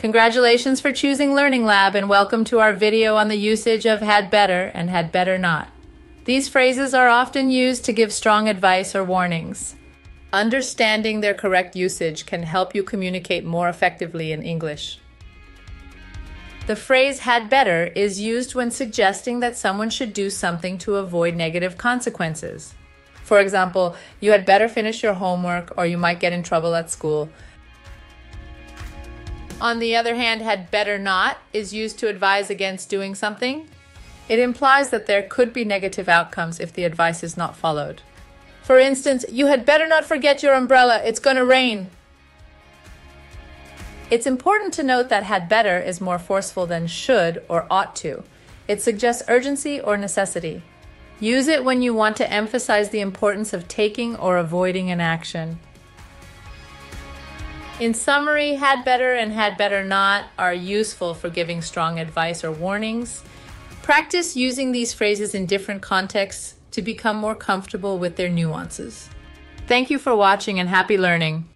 Congratulations for choosing Learning Lab and welcome to our video on the usage of had better and had better not. These phrases are often used to give strong advice or warnings. Understanding their correct usage can help you communicate more effectively in English. The phrase had better is used when suggesting that someone should do something to avoid negative consequences. For example, you had better finish your homework or you might get in trouble at school. On the other hand, had better not is used to advise against doing something. It implies that there could be negative outcomes if the advice is not followed. For instance, you had better not forget your umbrella, it's going to rain. It's important to note that had better is more forceful than should or ought to. It suggests urgency or necessity. Use it when you want to emphasize the importance of taking or avoiding an action. In summary, had better and had better not are useful for giving strong advice or warnings. Practice using these phrases in different contexts to become more comfortable with their nuances. Thank you for watching and happy learning.